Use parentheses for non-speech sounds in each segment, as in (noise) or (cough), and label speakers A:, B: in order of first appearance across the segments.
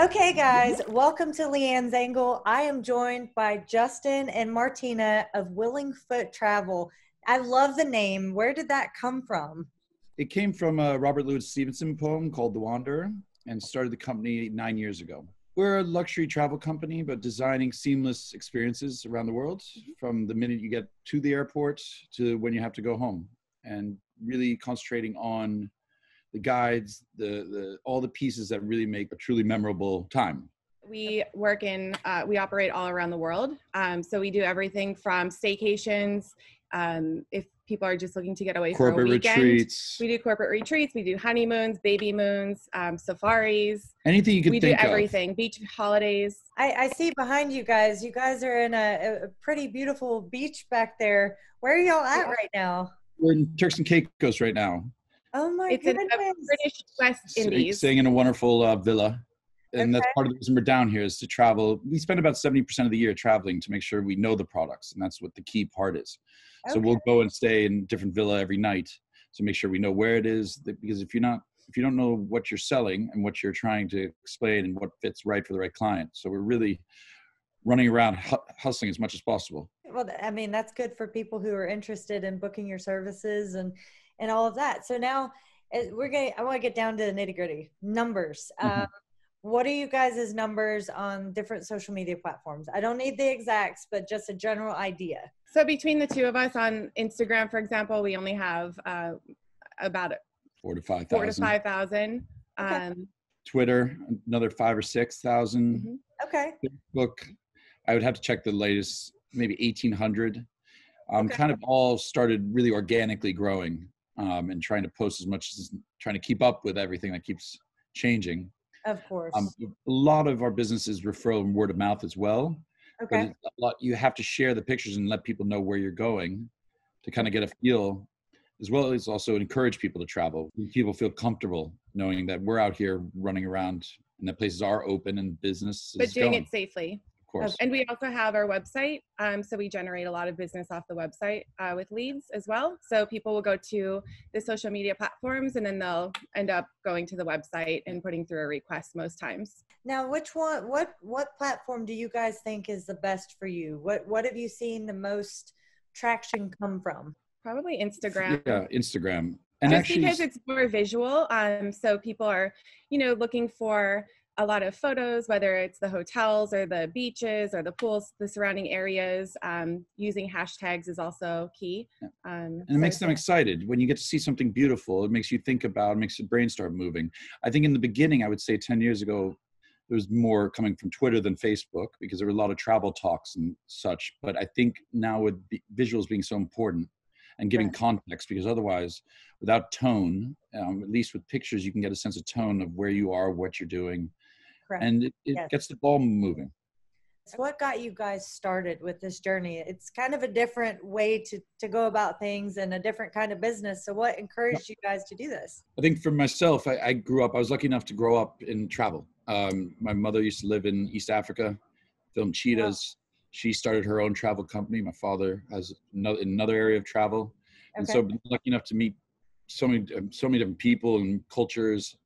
A: Okay, guys, welcome to Lea Anne's Angle. I am joined by Justin and Martina of Willing Foot Travel. I love the name. Where did that come from?
B: It came from a Robert Louis Stevenson poem called The Wanderer and started the company nine years ago. We're a luxury travel company, but designing seamless experiences around the world mm-hmm. from the minute you get to the airport to when you have to go home and really concentrating on the guides, the, the all the pieces that really make a truly memorable time.
C: We work in, uh, we operate all around the world. Um, so we do everything from staycations. Um, if people are just looking to get away
B: corporate
C: for a weekend,
B: retreats,
C: we do corporate retreats. We do honeymoons, baby moons, um, safaris.
B: anything you can
C: We do
B: think of.
C: everything. Beach holidays.
A: I, I see behind you guys, you guys are in a, a pretty beautiful beach back there. Where are y'all at
C: Yeah.
A: right now?
B: We're in Turks and Caicos right now,
A: Oh my
C: It's in the British West
B: staying,
C: Indies.
B: staying in a wonderful uh, villa. And that's part of the reason we're down here is to travel. We spend about 70% of the year traveling to make sure we know the products. And that's what the key part is. So
A: Okay.
B: we'll go and stay in different villa every night to make sure we know where it is. that- Because if you're not, if you don't know what you're selling and what you're trying to explain and what fits right for the right client, so we're really running around hu- hustling as much as possible.
A: Well, I mean, that's good for people who are interested in booking your services and and all of that. So now uh, we're going to I want to get down to the nitty gritty numbers.
B: Mhm.
A: Um, what are you guys' numbers on different social media platforms? I don't need the exacts, but just a general idea.
C: So between the two of us on Instagram, for example, we only have uh, about
B: Four to five
C: four to
B: thousand.
C: five thousand.
A: Okay.
C: Um,
B: Twitter, another five or six thousand.
C: mhm.
A: Okay.
B: book i would have to check the latest maybe 1800 um,
A: Okay.
B: kind of all started really organically growing um, and trying to post as much as trying to keep up with everything that keeps changing
A: Of course.
B: um, a lot of our businesses referral and word of mouth as well
A: okay.
B: lot, you have to share the pictures and let people know where you're going to kind of get a feel as well as also encourage people to travel people feel comfortable knowing that we're out here running around and that places are open and business
C: but
B: is
C: doing
B: going,
C: it safely.
B: Of course
C: And we also have our website. Um, so we generate a lot of business off the website uh, with leads as well. So people will go to the social media platforms and then they'll end up going to the website and putting through a request most times.
A: Now, which one? What what platform do you guys think is the best for you? What what have you seen the most traction come from?
C: Probably Instagram.
B: Yeah, Instagram. And
C: Just
B: actually,
C: because it's more visual. Um, so people are, you know, looking for a lot of photos, whether it's the hotels or the beaches or the pools, the surrounding areas. Um, using hashtags is also key. Um,
B: and it makes them excited when you get to see something beautiful. It makes you think about, it makes your brain start moving. I think in the beginning, I would say 10 years ago, there was more coming from Twitter than Facebook because there were a lot of travel talks and such. But I think now with the visuals being so important and giving
A: Right.
B: context, because otherwise, without tone, um, at least with pictures, you can get a sense of tone of where you are, what you're doing,
A: Correct.
B: and it, it
A: Yes.
B: gets the ball moving.
A: So what got you guys started with this journey? It's kind of a different way to to go about things and a different kind of business. So what encouraged you guys to do this?
B: I think for myself, I, I grew up, I was lucky enough to grow up in travel. Um, my mother used to live in East Africa, film cheetahs. She started her own travel company. My father has another, another area of travel. And so I've been lucky enough to meet so many, so many different people and cultures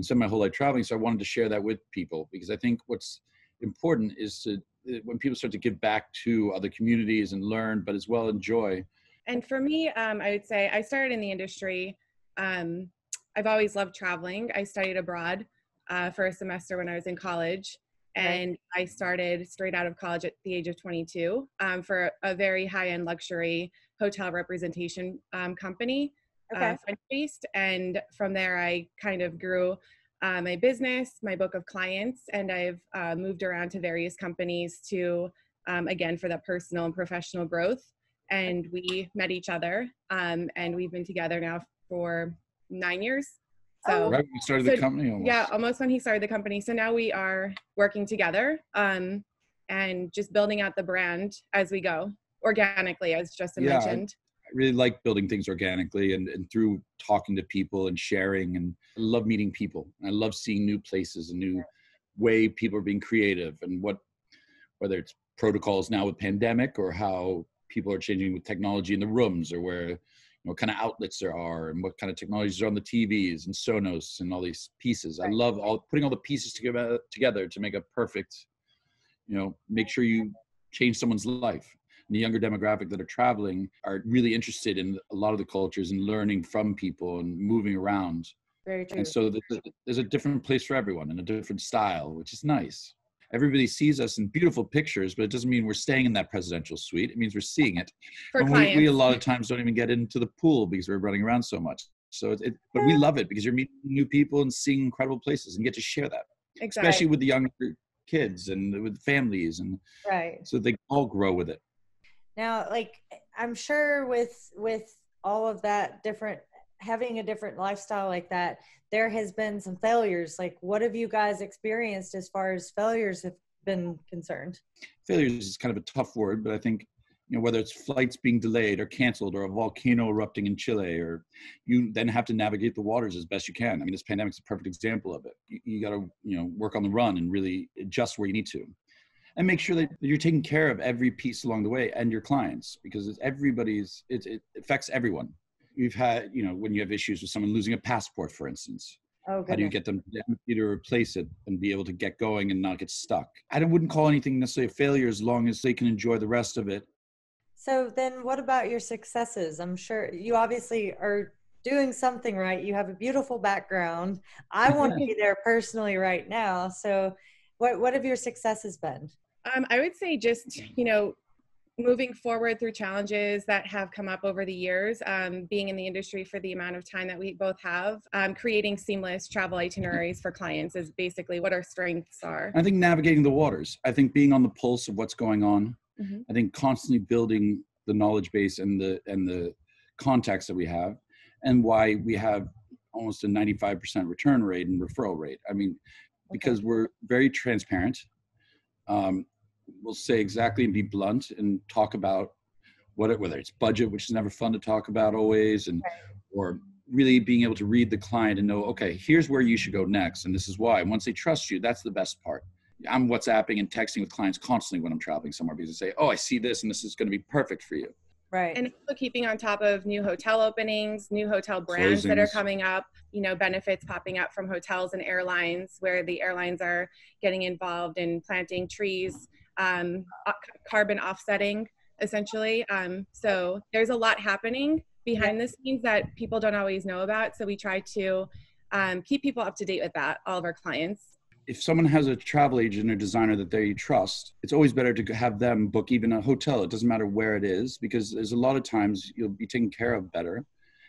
B: and spend my whole life traveling. So I wanted to share that with people because I think what's important is to, when people start to give back to other communities and learn, but as well enjoy.
C: And for me, um, I would say I started in the industry. Um, I've always loved traveling. I studied abroad uh, for a semester when I was in college.
A: Right.
C: And I started straight out of college at the age of 22 um, for a very high end luxury hotel representation um, company,
A: Okay.
C: uh, French based. And from there, I kind of grew uh, my business, my book of clients, and I've uh, moved around to various companies to, um, again, for that personal and professional growth and we met each other um, and we've been together now for nine years so
A: Oh,
B: Right when we started
C: So,
B: the company almost.
C: yeah almost when he started the company so now we are working together um, and just building out the brand as we go organically as justin
B: Yeah,
C: mentioned
B: I really like building things organically and, and through talking to people and sharing and I love meeting people. I love seeing new places and new way people are being creative and what whether it's protocols now with pandemic or how people are changing with technology in the rooms or where you know, what kind of outlets there are and what kind of technologies are on the TVs and Sonos and all these pieces. I love all putting all the pieces together together to make a perfect, you know, make sure you change someone's life. The younger demographic that are traveling are really interested in a lot of the cultures and learning from people and moving around.
A: Very true.
B: And so there's a different place for everyone and a different style, which is nice everybody sees us in beautiful pictures, but it doesn't mean we're staying in that presidential suite. It means we're seeing it.
C: For
B: and we, we a lot of times don't even get into the pool because we're running around so much. So it, it but we love it because you're meeting new people and seeing incredible places and get to share that,
C: exactly.
B: especially with the younger kids and with families and
A: right.
B: so they all grow with it.
A: Now, like I'm sure with with all of that different having a different lifestyle like that, there has been some failures. Like, what have you guys experienced as far as failures have been concerned?
B: Failures is kind of a tough word, but I think you know whether it's flights being delayed or canceled or a volcano erupting in Chile, or you then have to navigate the waters as best you can. I mean, this pandemic is a perfect example of it. You, you got to you know work on the run and really adjust where you need to and make sure that you're taking care of every piece along the way and your clients because it's everybody's it, it affects everyone you've had, you know, when you have issues with someone losing a passport, for instance.
A: Oh,
B: How do you get them to replace it and be able to get going and not get stuck? I wouldn't call anything necessarily a failure as long as they can enjoy the rest of it.
A: So then what about your successes? I'm sure you obviously are doing something right. You have a beautiful background. I (laughs) want to be there personally right now. So what what have your successes been?
C: Um, I would say just, you know, moving forward through challenges that have come up over the years, um, being in the industry for the amount of time that we both have, um, creating seamless travel itineraries for clients is basically what our strengths are.
B: I think navigating the waters. I think being on the pulse of what's going on.
C: Mhm.
B: I think constantly building the knowledge base and the and the contacts that we have, and why we have almost a 95% return rate and referral rate. I mean, because we're very transparent. Um, we'll say exactly and be blunt and talk about what it, whether it's budget, which is never fun to talk about always, and or really being able to read the client and know, okay, here's where you should go next, and this is why. And once they trust you, that's the best part. I'm WhatsApping and texting with clients constantly when I'm traveling somewhere because they say, oh, I see this, and this is going to be perfect for you.
A: Right.
C: and also keeping on top of new hotel openings new hotel brands that are coming up you know benefits popping up from hotels and airlines where the airlines are getting involved in planting trees um, carbon offsetting essentially um, so there's a lot happening behind the scenes that people don't always know about so we try to um, keep people up to date with that all of our clients
B: if someone has a travel agent or designer that they trust, it's always better to have them book even a hotel. It doesn't matter where it is because there's a lot of times you'll be taken care of better.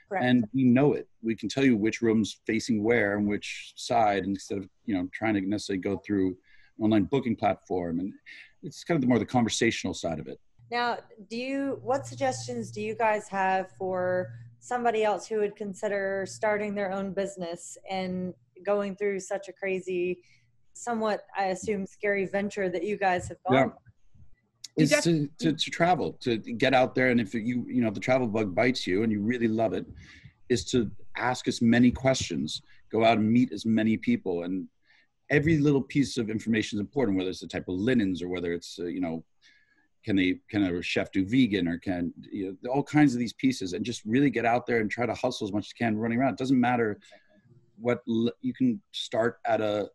A: Correct.
B: And we know it. We can tell you which room's facing where and which side instead of, you know, trying to necessarily go through an online booking platform. And it's kind of the more the conversational side of it.
A: Now, do you what suggestions do you guys have for somebody else who would consider starting their own business and going through such a crazy, somewhat I assume scary venture that you guys have gone?
B: Yeah. is to, to, to travel, to get out there. And if you, you know, if the travel bug bites you and you really love it, is to ask as many questions, go out and meet as many people. And every little piece of information is important, whether it's the type of linens or whether it's, uh, you know, can they, can a chef do vegan or can, you know, all kinds of these pieces and just really get out there and try to hustle as much as you can running around. It doesn't matter what l- you can start at a,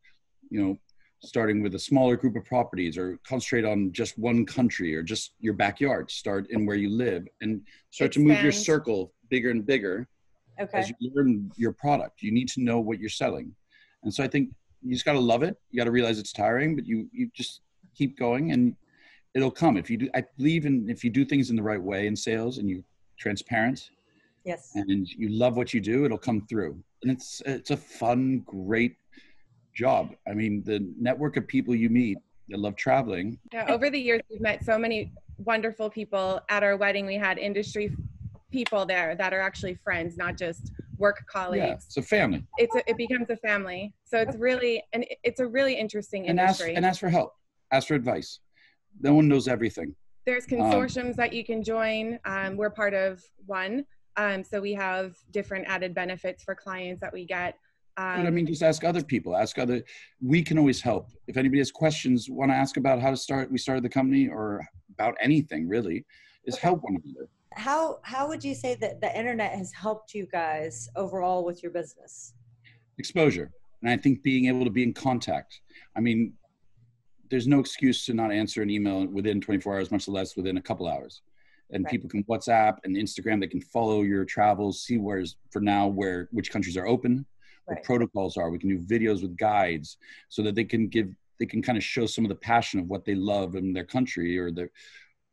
B: you know, starting with a smaller group of properties or concentrate on just one country or just your backyard. Start in where you live and start to move your circle bigger and bigger
A: Okay.
B: as you learn your product. You need to know what you're selling. And so i think you just got to love it. You got to realize it's tiring but you you just keep going and it'll come. If you do i believe in if you do things in the right way in sales and you transparent
A: Yes.
B: and you love what you do it'll come through. And it's it's a fun great job. I mean the network of people you meet that love traveling.
C: Yeah, over the years, we've met so many wonderful people. At our wedding, we had industry people there that are actually friends, not just work colleagues.
B: yeah it's a family.
C: It's a, it becomes a family. So it's really and it's a really interesting
B: and ask and ask for help. Ask for advice. No one knows everything.
C: There's
B: um,
C: consortiums that you can join. Um, we're part of one, um, so we have different added benefits for clients that we get. Um,
B: but i mean just ask other people. Ask other we can always help. If anybody has questions want to ask about how to start we started the company or about anything really is help one another
A: how how would you say that the internet has helped you guys overall with your business?
B: Exposure, and I think being able to be in contact. I mean, there's no excuse to not answer an email within 24 hours, much less within a couple hours. And
A: Right.
B: people can WhatsApp and Instagram. They can follow your travels, see where's for now where which countries are open, what protocols are. We can do videos with guides so that they can give they can kind of show some of the passion of what they love in their country or their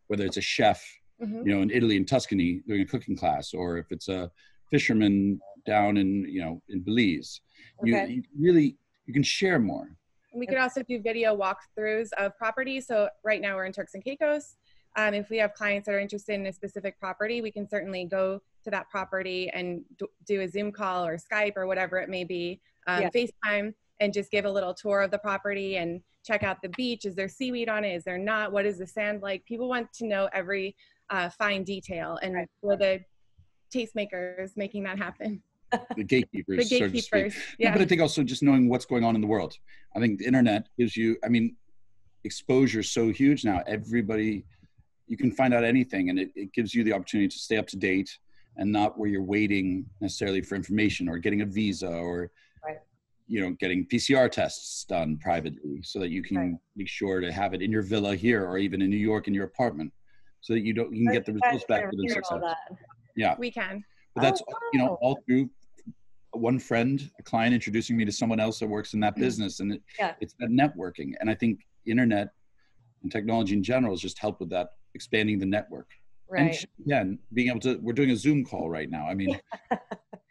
B: whether it's a chef
C: Mhm.
B: you know in italy in tuscany doing a cooking class or if it's a fisherman down in you know in belize you,
A: Okay.
B: you really you can share more
C: We could also do video walkthroughs of properties. So right now we're in Turks and Caicos. Um, if we have clients that are interested in a specific property, we can certainly go to that property and do, do a Zoom call or Skype or whatever it may be, um,
A: Yeah.
C: FaceTime, and just give a little tour of the property and check out the beach. Is there seaweed on it? Is there not? What is the sand like? People want to know every uh, fine detail, and
A: Right.
C: we're the tastemakers making that happen. (laughs)
B: the gatekeepers
C: The
B: so to speak.
C: gatekeepers.
B: Yeah,
C: Yeah.
B: but I think also just knowing what's going on in the world. I think the internet gives you, I mean, exposure is so huge now. Everybody, you can find out anything, and it, it gives you the opportunity to stay up to date and not where you're waiting necessarily for information or getting a visa or,
A: Right.
B: you know, getting PCR tests done privately so that you can
A: Right.
B: make sure to have it in your villa here or even in New York in your apartment so that you don't, you can get the results back
A: can
B: within
A: review
B: six hours.
A: that.
B: Yeah.
C: We can.
B: But that's
A: Oh,
B: you know all through one friend, a client introducing me to someone else that works in that business, and it,
A: Yeah.
B: it's that networking. And I think internet and technology in general has just helped with that, expanding the network. And
A: Right.
B: sh- again, being able to, we're doing a Zoom call right now. I mean,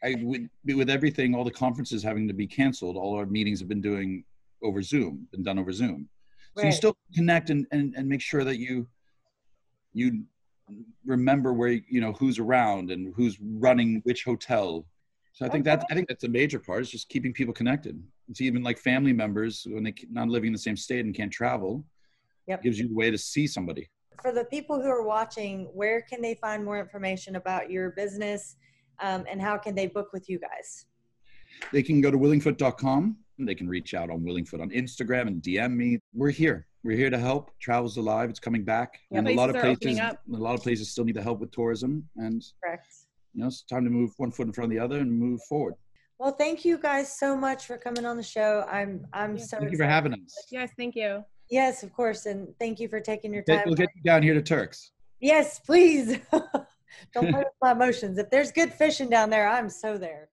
B: I with, with everything, all the conferences having to be canceled, all our meetings have been doing over Zoom, been done over Zoom. So you still connect and, and, and make sure that you you remember where you know who's around and who's running which hotel. So I think
A: Okay.
B: that's I think that's a major part is just keeping people connected. It's even like family members when they're not living in the same state and can't travel.
A: Yep.
B: Gives you the way to see somebody.
A: For the people who are watching, where can they find more information about your business um, and how can they book with you guys?
B: They can go to willingfoot.com and they can reach out on Willingfoot on Instagram and DM me. We're here. We're here to help. Travel's alive. It's coming back.
A: Yeah,
B: and a lot of
C: places are opening
B: places,
C: up.
B: a lot of places still need the help with tourism. And
A: Correct.
B: you know, it's time to move one foot in front of the other and move forward.
A: Well, thank you guys so much for coming on the show. I'm I'm
C: Yeah.
A: so
B: Thank you for having us.
C: Yes, thank you.
A: Yes, of course, and thank you for taking your time.
B: We'll get you down here to Turks.
A: Yes, please. (laughs) Don't play with my emotions. If there's good fishing down there, I'm so there.